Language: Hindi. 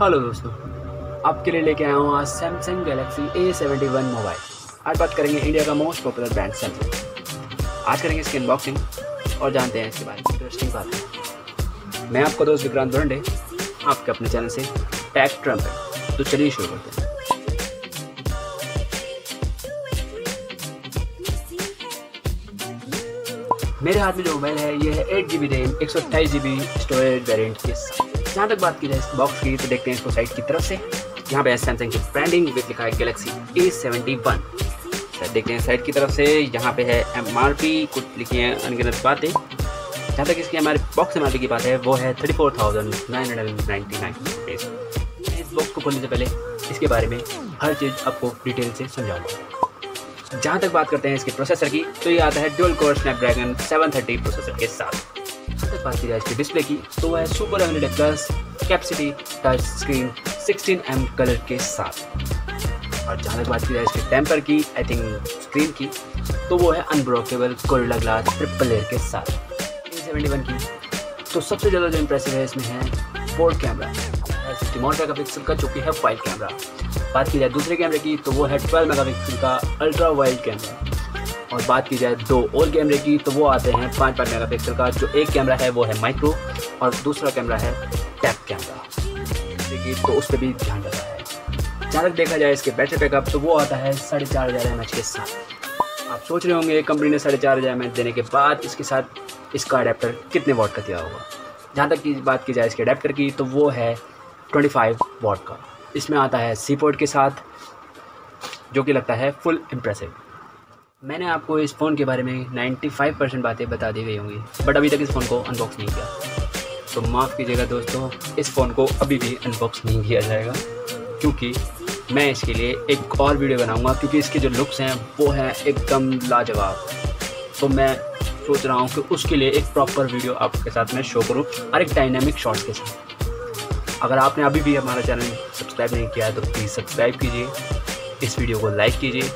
हेलो दोस्तों, आपके लिए लेके आया हूँ आज Samsung Galaxy A seventy one mobile आज बात करेंगे इंडिया का मोस्ट पॉपुलर ब्रांड सैमसंग आज करेंगे इसकी अनबॉक्सिंग और जानते हैं इसके बारे में। इंटरेस्टिंग बात मैं आपका दोस्त विक्रांत बरंडे आपके अपने चैनल से टैग ट्रंप है। तो चलिए शुरू करते हैं। मेरे हाथ में जो मोबाइल है, ये है एट जी बी रैम एक सौ अट्ठाईस जी बी स्टोरेज वेरियंट के साथ। जहाँ तक बात की जाए इस बॉक्स की तो देखते हैं इसको साइड की तरफ़ से। यहाँ पे सैमसंग की ब्रांडिंग विद लिखा है गैलेक्सी ए सेवेंटी वन देखते हैं साइड की तरफ़ से, यहाँ पे है एम आर पी कुछ लिखी है अनगिनत बातें। जहाँ तक इसकी हमारे बॉक्स एम आर पी की बात है, वो है thirty four thousand nine hundred and ninety nine इस बॉक्स को खोलने से पहले इसके बारे में हर चीज़ आपको डिटेल से समझाऊँगा। जहाँ तक बात करते हैं इसके प्रोसेसर की तो ये आता है डुअल कोर स्नैपड्रैगन 730 प्रोसेसर के साथ। तक बात की जाए इसकी डिस्प्ले की तो वह super AMOLED plus capacity touch screen 16 M colour के साथ। और जहाँ तक बात की जाए इसके टेम्पर की आई थिंक स्क्रीन की तो वो है unbreakable Gorilla glass triple air के साथ। सेवेंटी वन की। तो सबसे ज़्यादा जो इम्प्रेसिव है इसमें है फोर्ड कैमरा मेगा पिक्सल का, जो कि है वाइड कैमरा बात की जाए दूसरे कैमरे की तो वो है ट्वेल्व मेगा पिक्सल का अल्ट्रा वाइड कैमरा और बात की जाए दो और कैमरे की तो वो आते हैं पाँच पाँच मेगा पिक्सल का, जो एक कैमरा है वो है माइक्रो और दूसरा कैमरा है टैप कैमरा देखिए तो उस पर भी ध्यान रखा है। तक देखा जाए इसके बैटरी बैकअप तो वो आता है साढ़े चार हज़ार एम एच के साथ। आप सोच रहे होंगे, कंपनी ने साढ़े चार हज़ार एम एच देने के बाद इसके साथ इसका अडेप्टर कितने वॉट का दिया होगा? जहाँ तक की बात की जाए इसके अडेप्टर की तो वो है ट्वेंटी फाइव वॉट का। इसमें आता है सी पोर्ट के साथ, जो कि लगता है फुल इम्प्रेसिव मैंने आपको इस फ़ोन के बारे में 95 परसेंट बातें बता दी गई होंगी बट अभी तक इस फ़ोन को अनबॉक्स नहीं किया। तो माफ़ कीजिएगा दोस्तों, इस फ़ोन को अभी भी अनबॉक्स नहीं किया जाएगा, क्योंकि मैं इसके लिए एक और वीडियो बनाऊँगा, क्योंकि इसके जो लुक्स हैं, वो हैं एकदम लाजवाब। तो मैं सोच रहा हूँ कि उसके लिए एक प्रॉपर वीडियो आपके साथ मैं शो करूँ, और एक डायनेमिक शॉट के साथ। अगर आपने अभी भी हमारा चैनल सब्सक्राइब नहीं किया है तो प्लीज़ सब्सक्राइब कीजिए, इस वीडियो को लाइक कीजिए